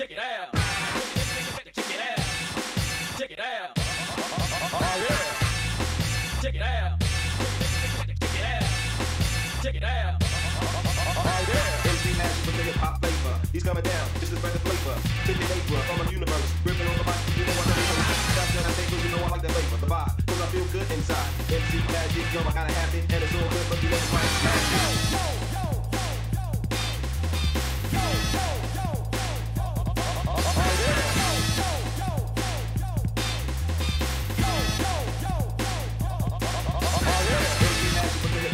Check it out. Check it out. Check it out. Oh yeah. Check it out. Check it out. Check it out. Oh yeah. MC Magic with the hip hop flavor. He's coming down, this is better flavor. Your neighbor from a universe. Gripping on the mic, you know what I'm saying. That's that I think, you know I like that flavor. The vibe, cause I feel good inside. MC Magic, yo, I kinda happy, and it's all good, but you know right. MC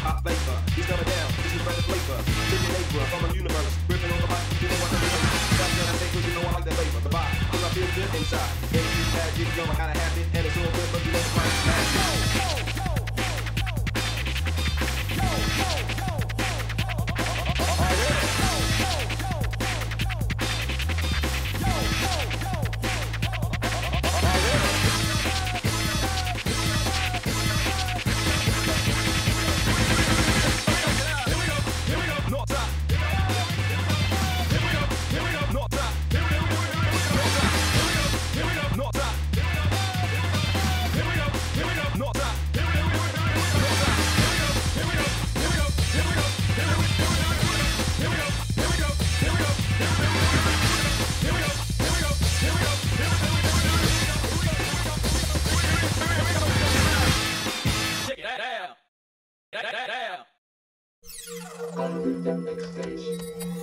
Hop flavor. He's coming down, this is better flavor. Your neighbor from a universe. ripping on the mic, you know what I'm saying. That's that I think, cause you know I like that flavor. The vibe, cause I feel good inside. MC Magic, yo, I kinda happy, and Salute the fixation.